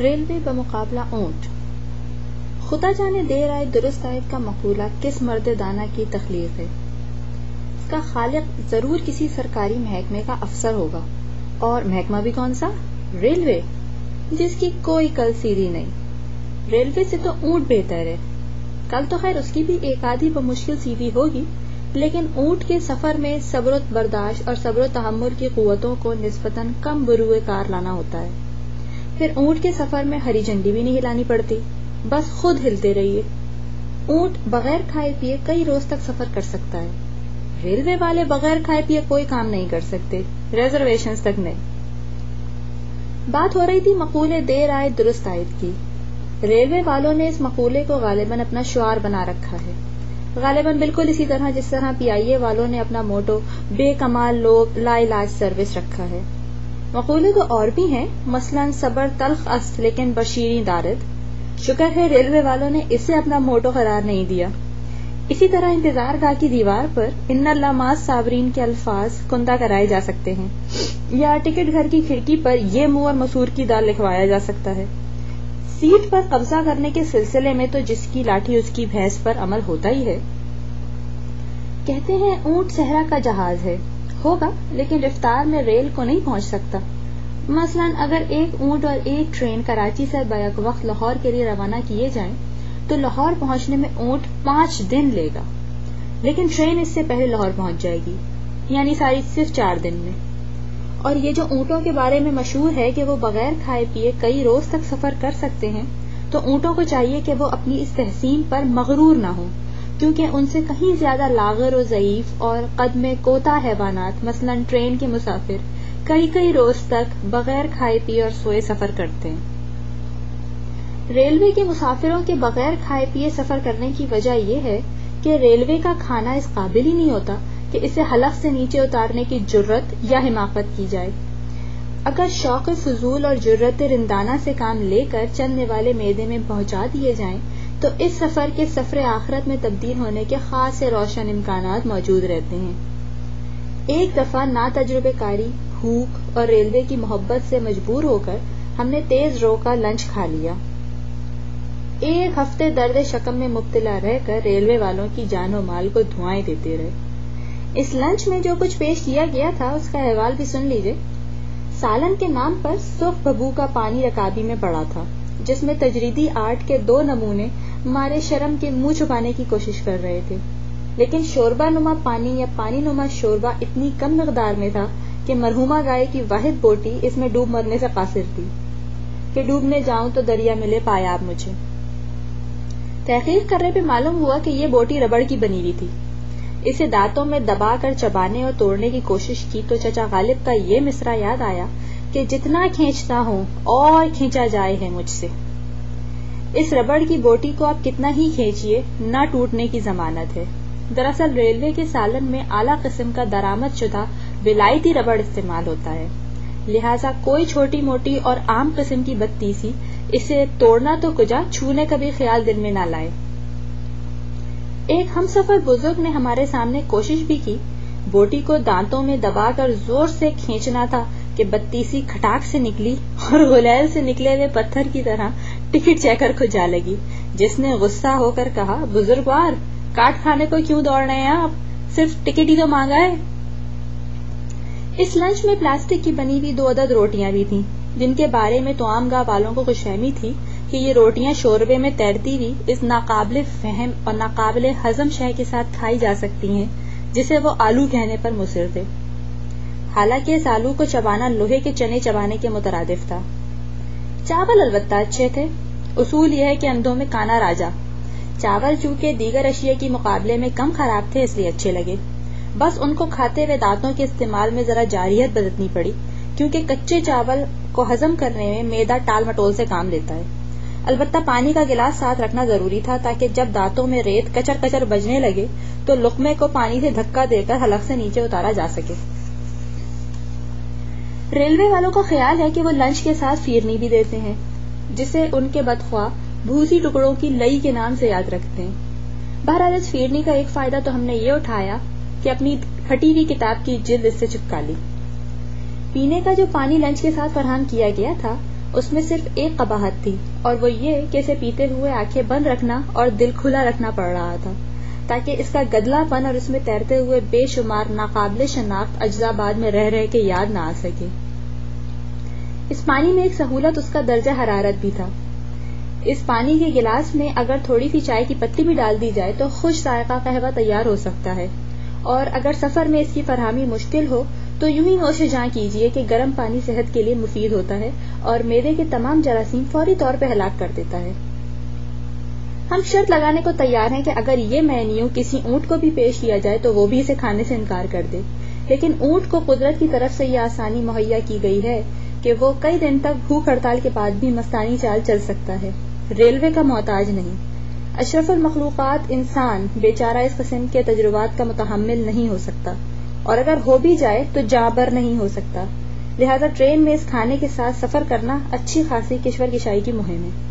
Railway बमुकाबला ऊँट। खुदा जाने देर आए दुरुस्त आयत का मकूला किस मर्द दाना की तखलीक है। इसका खालिक ज़रूर किसी सरकारी महकमे का अफसर होगा। और महकमा भी कौन सा? रेलवे, जिसकी कोई कल सीधी नहीं। रेलवे से तो ऊँट बेहतर है। कल तो खैर उसकी भी एक आधी बमुश्किल सीधी होगी, लेकिन ऊँट के सफ़र में सब्र बर्दाश्त और सब्र तहमुल की कुतों को निस्बतन कम बुरुए कार लाना होता है। फिर ऊँट के सफ़र में हरी झंडी भी नहीं हिलानी पड़ती। बस खुद हिलते रहिए। ऊँट बगैर खाए पिए कई रोज तक सफ़र कर सकता है। रेलवे वाले बगैर खाए पिए कोई काम नहीं कर सकते। रिजर्वेशन तक नहीं। बात हो रही थी मकूले देर आए दुरुस्त आयद की। रेलवे वालों ने इस मकूले को गालिबन अपना शुआर बना रखा है। गालिबन बिल्कुल इसी तरह जिस तरह पीआईए वालों ने अपना मोटो, बेकमाल लोग, लाइलाज सर्विस रखा है। मकूले तो और भी हैं, मसलन सबर, तल्ख, अस्त, लेकिन बशीरी दारद। शुक्र है रेलवे वालों ने इसे अपना मोटो करार नहीं दिया। इसी तरह इंतज़ार गाह की दीवार पर इन लमाज साबरीन के अल्फाज कुंदा कराए जा सकते हैं, या टिकट घर की खिड़की पर यह मुँह और मसूर की दाल लिखवाया जा सकता है। सीट पर कब्जा करने के सिलसिले में तो जिसकी लाठी उसकी भैंस पर अमल होता ही है। कहते हैं ऊँट सहरा का जहाज़ है। होगा, लेकिन रफ्तार में रेल को नहीं पहुँच सकता। मसलन, अगर एक ऊँट और एक ट्रेन कराची से बैक वक्त लाहौर के लिए रवाना किए जाएँ तो लाहौर पहुँचने में ऊँट पाँच दिन लेगा। लेकिन ट्रेन इससे पहले लाहौर पहुँच जाएगी, यानी सारी सिर्फ़ चार दिन में। और ये जो ऊँटों के बारे में मशहूर है कि वो बगैर खाए पिए कई रोज तक सफ़र कर सकते हैं तो ऊँटों को चाहिए कि वो अपनी इस तहसीन पर मगरूर न हो। क्योंकि उनसे कहीं ज़्यादा लागर और ज़यीफ और कद में कोता हैवानात, मसलन ट्रेन के मुसाफिर कई कई रोज तक बगैर खाए पिए और सोए सफ़र करते हैं। रेलवे के मुसाफिरों के बगैर खाए पिए सफ़र करने की वजह यह है कि रेलवे का खाना इस काबिल ही नहीं होता कि इसे हलफ से नीचे उतारने की ज़रूरत या हिमाकत की जाए। अगर शौक, फजूल और ज़रूरत रिंदाना से काम लेकर चलने वाले मैदे में पहुँचा दिए जाएँ तो इस सफ़र के सफ़र आखरत में तब्दील होने के खास रोशन इम्कान मौजूद रहते हैं। एक दफ़ा ना तजुर्बेकारी भूख और रेलवे की मोहब्बत से मजबूर होकर हमने तेज रो का लंच खा लिया। एक हफ़्ते दर्द शकम में मुब्तला रहकर रेलवे वालों की जानो माल को धुआँ देते रहे। इस लंच में जो कुछ पेश किया गया था, उसका अहवाल भी सुन लीजिए। सालन के नाम पर सुख बबू का पानी रकाबी में पड़ा था, जिसमें तजरीदी आर्ट के दो नमूने मारे शर्म के मुँह छुपाने की कोशिश कर रहे थे। लेकिन शोरबा नुमा पानी या पानी नुमा शोरबा इतनी कम मकदार में था कि मरहुमा गाय की वाहिद बोटी इसमें डूब मरने से कासिर थी। कि डूबने जाऊँ तो दरिया मिले पाया आप मुझे। तहकीक करने पे मालूम हुआ कि ये बोटी रबड़ की बनी हुई थी। इसे दांतों में दबाकर चबाने और तोड़ने की कोशिश की तो चचा गालिब का ये मिसरा याद आया कि जितना खींचता हूँ और खींचा जाए है मुझसे। इस रबड़ की बोटी को आप कितना ही खींचिए, न टूटने की जमानत है। दरअसल रेलवे के सालन में आला किस्म का दरामद शुदा विलायती रबड़ इस्तेमाल होता है। लिहाजा कोई छोटी मोटी और आम किस्म की बत्ती सी इसे तोड़ना तो कुजा, छूने का भी ख्याल दिल में न लाए। एक हम सफ़र बुज़ुर्ग ने हमारे सामने कोशिश भी की। बोटी को दांतों में दबाकर ज़ोर से खींचना था कि बत्तीसी खटाक से निकली और गुलैल से निकले हुए पत्थर की तरह टिकट चेकर को जा लगी। जिसने गुस्सा होकर कहा बुजुर्गवार काट खाने को क्यों दौड़ रहे हैं आप? सिर्फ़ टिकट ही तो मांगा है? इस लंच में प्लास्टिक की बनी हुई दो अदद रोटियाँ भी थीं, जिनके बारे में तो आम गाँव वालों को खुशफहमी थी कि ये रोटियाँ शोरबे में तैरती हुई इस नाकाबले फहम और नाकाबले हजम शह के साथ खाई जा सकती हैं, जिसे वो आलू कहने पर मुसिर थे हालाँकि इस आलू को चबाना लोहे के चने चबाने के मुतरदिफ था। चावल अलबत्ता अच्छे थे। उसूल यह है कि अंधों में काना राजा। चावल चूँकि दीगर अशिया के मुकाबले में कम खराब थे, इसलिए अच्छे लगे। बस उनको खाते हुए दांतों के इस्तेमाल में जरा जारियत बदतनी पड़ी, क्योंकि कच्चे चावल को हजम करने में मैदा टाल मटोल से काम लेता है। अलबत्ता पानी का गिलास साथ रखना ज़रूरी था, ताकि जब दांतों में रेत कचर कचर बजने लगे तो लुकमे को पानी से धक्का देकर हलक से नीचे उतारा जा सके। रेलवे वालों का ख्याल है कि वो लंच के साथ फिरनी भी देते हैं, जिसे उनके बदख्वा भूसी टुकड़ों की लई के नाम से याद रखते हैं। बहरहाल, इस फीरनी का एक फ़ायदा तो हमने ये उठाया कि अपनी फटी हुई किताब की जिद इससे चिपका ली पीने का जो पानी लंच के साथ फरहम किया गया था, उसमें सिर्फ़ एक कबाहत थी, और वो ये कि इसे पीते हुए आँखें बंद रखना और दिल खुला रखना पड़ रहा था। ताकि इसका गदलापन और इसमें तैरते हुए बेशुमार, नाकाबले शनाख्त अज्जा बाद में रह रहे के याद ना आ सके। इस पानी में एक सहूलत, उसका दर्जा हरारत भी था। इस पानी के गिलास में अगर थोड़ी सी चाय की पत्ती भी डाल दी जाए तो खुश जायका कहवा तैयार हो सकता है। और अगर सफ़र में इसकी फरहमी मुश्किल हो तो यूँ ही नोश जहाँ कीजिए कि गर्म पानी सेहत के लिए मुफीद होता है और मेदे के तमाम जरासीम फौरी तौर पर हलाक कर देता है। हम शर्त लगाने को तैयार हैं कि अगर ये मेन्यू किसी ऊँट को भी पेश किया जाए तो वो भी इसे खाने से इनकार कर दे। लेकिन ऊँट को कुदरत की तरफ़ से यह आसानी मुहैया की गई है कि वो कई दिन तक भूख हड़ताल के बाद भी मस्तानी चाल चल सकता है। रेलवे का मोहताज नहीं। अशरफुल मखलूक़ात इंसान बेचारा इस कस्म के तजुर्बात का मुतहमल नहीं हो सकता। और अगर हो भी जाए तो जाबर नहीं हो सकता। लिहाजा ट्रेन में इस खाने के साथ सफ़र करना अच्छी खासी किश्वर किशाई की मुहिम है।